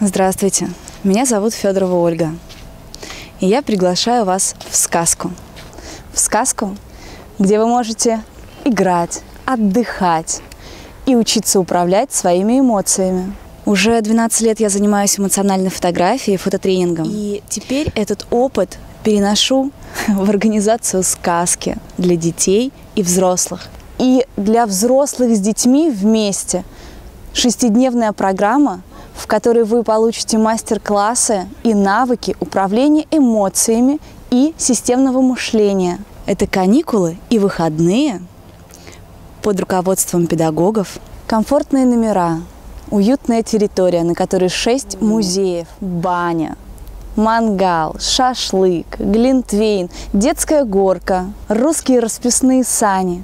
Здравствуйте, меня зовут Федорова Ольга, и я приглашаю вас в сказку. В сказку, где вы можете играть, отдыхать и учиться управлять своими эмоциями. Уже 12 лет я занимаюсь эмоциональной фотографией, фототренингом. И теперь этот опыт переношу в организацию сказки для детей и взрослых. И для взрослых с детьми вместе шестидневная программа, в которой вы получите мастер-классы и навыки управления эмоциями и системного мышления. Это каникулы и выходные под руководством педагогов, комфортные номера, уютная территория, на которой шесть музеев, баня, мангал, шашлык, глинтвейн, детская горка, русские расписные сани,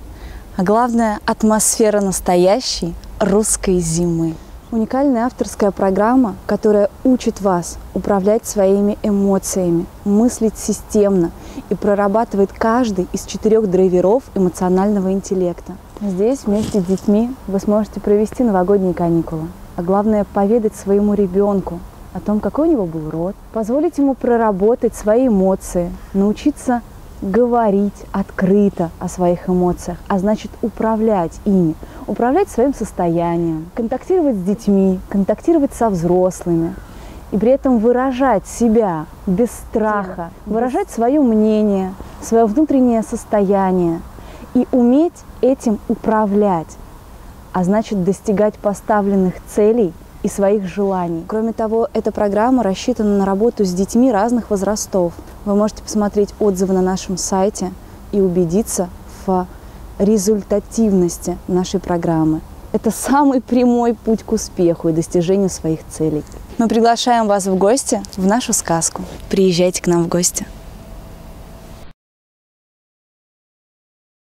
а главное – атмосфера настоящей русской зимы. Уникальная авторская программа, которая учит вас управлять своими эмоциями, мыслить системно и прорабатывает каждый из четырех драйверов эмоционального интеллекта. Здесь вместе с детьми вы сможете провести новогодние каникулы, а главное – поведать своему ребенку о том, какой у него был род, позволить ему проработать свои эмоции, научиться говорить открыто о своих эмоциях, а значит управлять ими, управлять своим состоянием, контактировать с детьми, контактировать со взрослыми, и при этом выражать себя без страха, выражать свое мнение, свое внутреннее состояние и уметь этим управлять, а значит достигать поставленных целей – и своих желаний. Кроме того, эта программа рассчитана на работу с детьми разных возрастов. Вы можете посмотреть отзывы на нашем сайте и убедиться в результативности нашей программы. Это самый прямой путь к успеху и достижению своих целей. Мы приглашаем вас в гости в нашу сказку. Приезжайте к нам в гости.